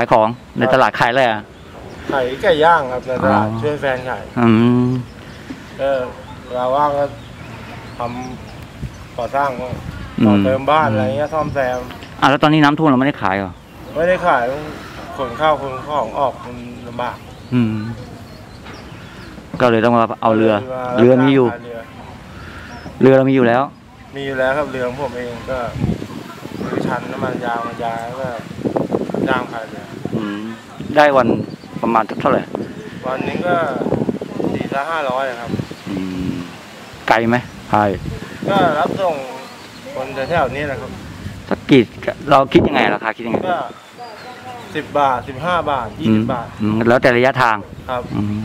ขายของในตลาดขายอะไรอะขายไก่ย่างครับในตลาดอ๋อช่วยแฟนขายอืมเออเราว่างก็ทำก่อสร้างก็อืมต่อเติมบ้านอะไรเงี้ยซ่อมแซมอะแล้วตอนนี้น้ำท่วมเราไม่ได้ขายเหรอไม่ได้ขายต้องขนข้าวขนของออกมันลำบากอืม ก็เลยต้องมาเอาเรือมาเรือมีอยู่เรือเรือเรามีอยู่แล้ว มีอยู่แล้วครับเรือของผมเองก็คือชันน้ำมันยางมันยางแล้วก็ ย่างขายเรืออืมได้วันประมาณเท่าไหร่วันหนึงก็สี่ถึงห้าร้อยครับ อืมไกลไหมพายก็รับส่งคนแถวๆนี้แหละครับ สักกี่เราคิดยังไงราคาคิดยังไงก็สิบบาทสิบห้าบาทยี่อืสิมบบาท อืมแล้วแต่ระยะทางครับ อืม